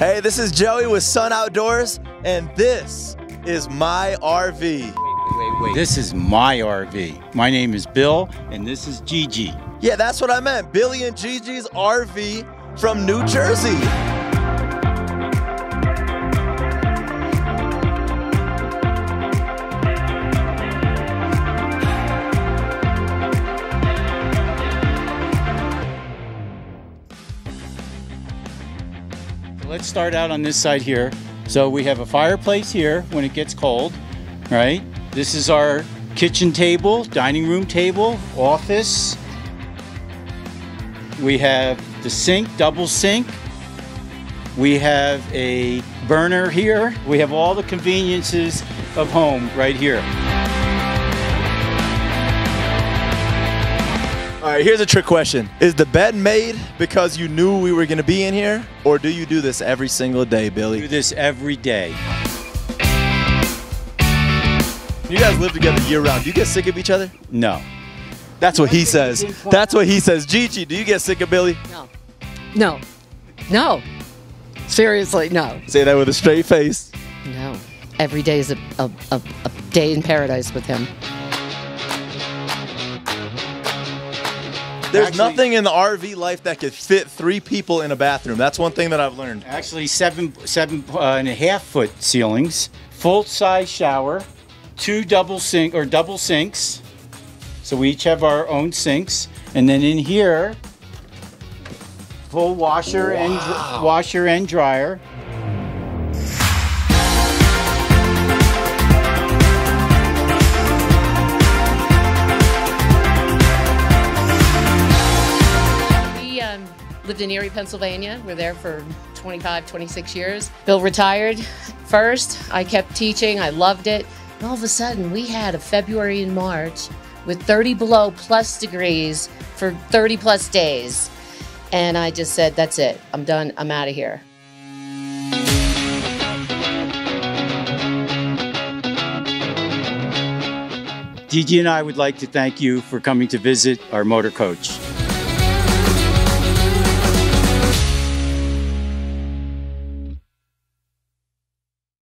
Hey, this is Joey with Sun Outdoors, and this is my RV. Wait, wait. Wait. This is my RV. My name is Bill, and this is Gigi. Yeah, that's what I meant. Billy and Gigi's RV from New Jersey. Let's start out on this side here. So we have a fireplace here when it gets cold, right? This is our kitchen table, dining room table, office. We have the sink, double sink. We have a burner here. We have all the conveniences of home right here. All right, here's a trick question. Is the bed made because you knew we were gonna be in here, or do you do this every single day, Billy? Do this every day. You guys live together year round. Do you get sick of each other? No. That's what he says. That's what he says. Gigi, do you get sick of Billy? No. No. No. Seriously, no. Say that with a straight face. No. Every day is a, a, a, a day in paradise with him. There's Actually- nothing in the RV life that could fit three people in a bathroom. That's one thing that I've learned. Actually, seven seven uh, and a half foot ceilings, full size shower, two double sink or double sinks. So we each have our own sinks, and then in here, full washer and dr- washer and dryer. Lived in Erie, Pennsylvania. We're there for 25, 26 years. Bill retired first. I kept teaching. I loved it. And all of a sudden, we had a February and March with 30 below plus degrees for 30 plus days. And I just said, that's it. I'm done. I'm out of here. Gigi and I would like to thank you for coming to visit our motor coach.